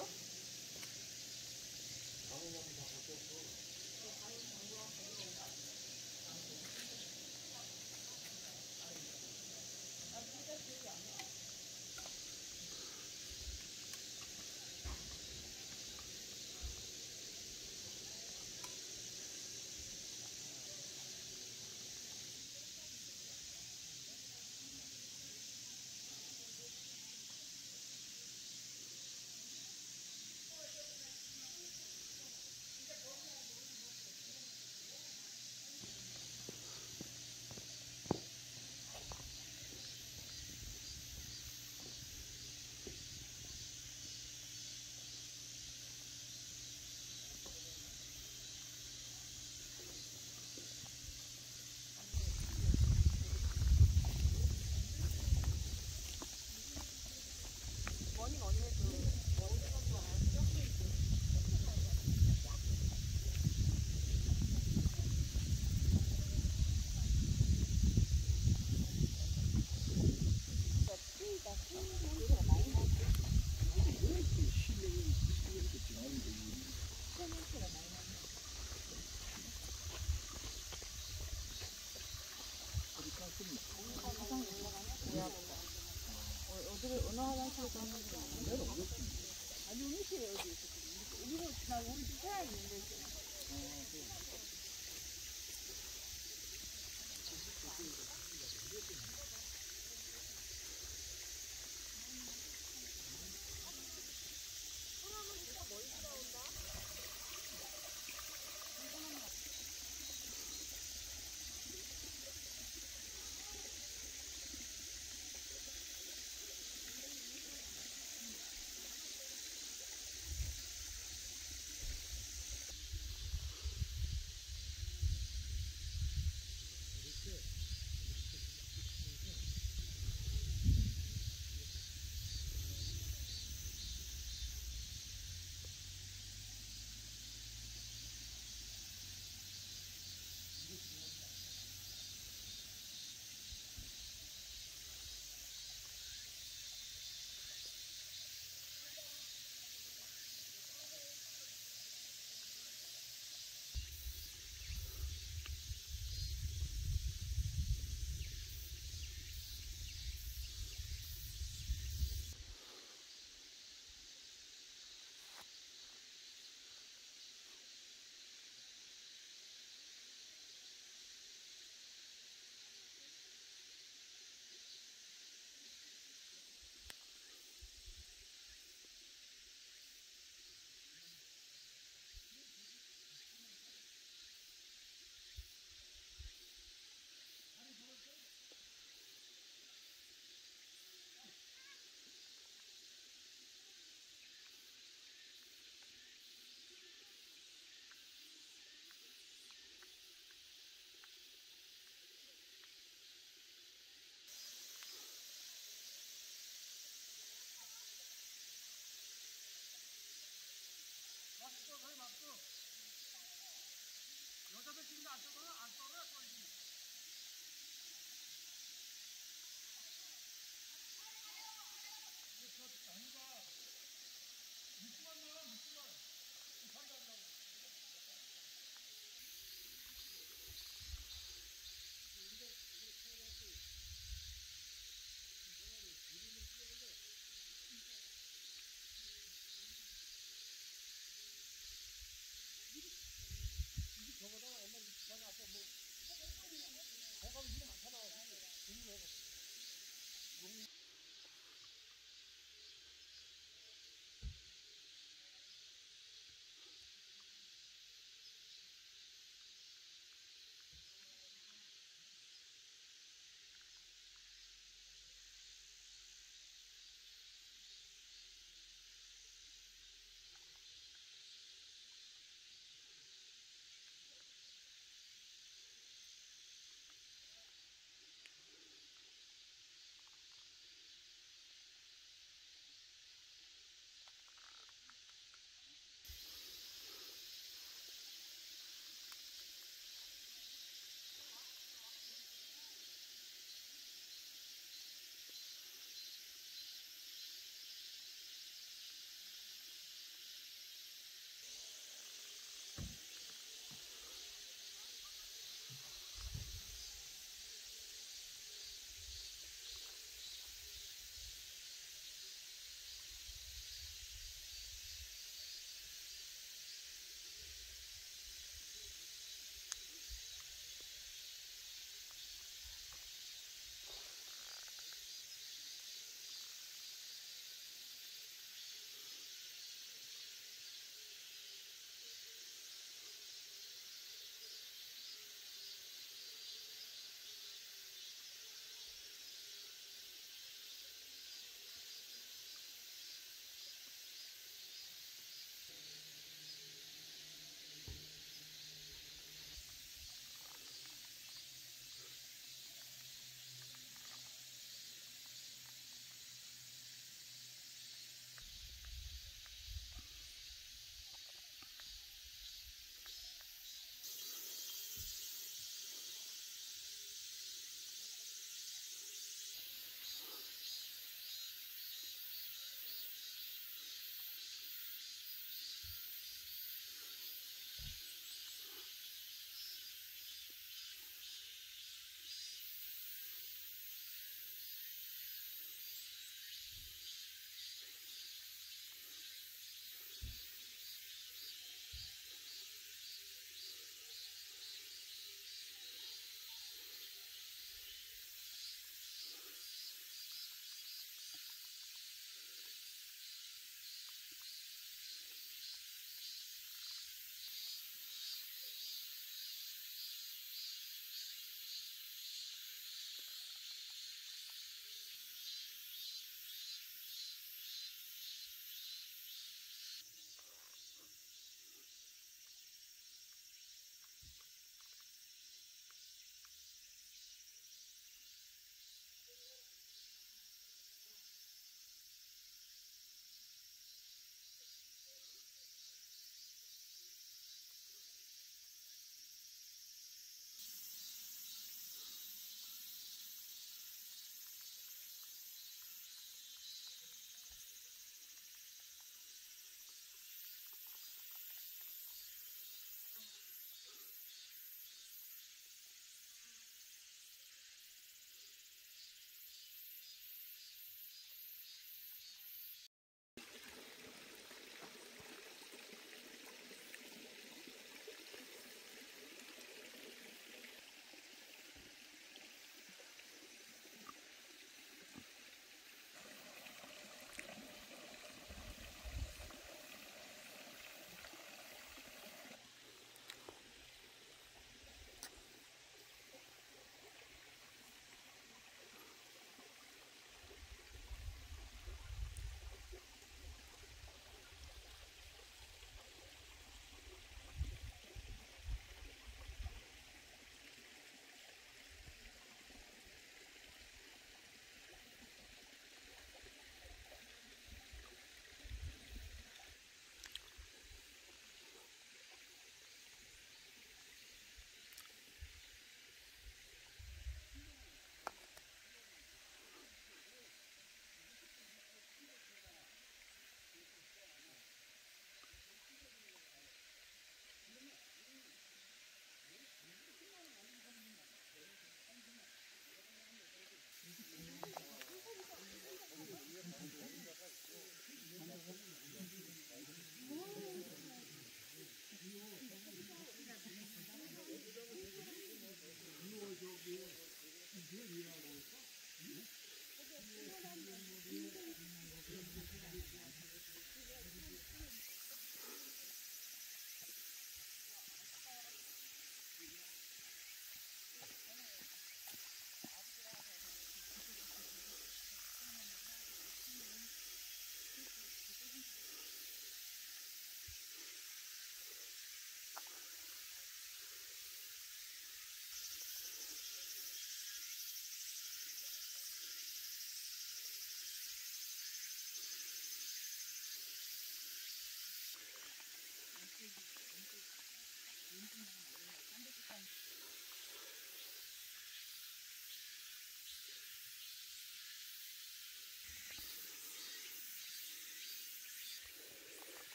Oh.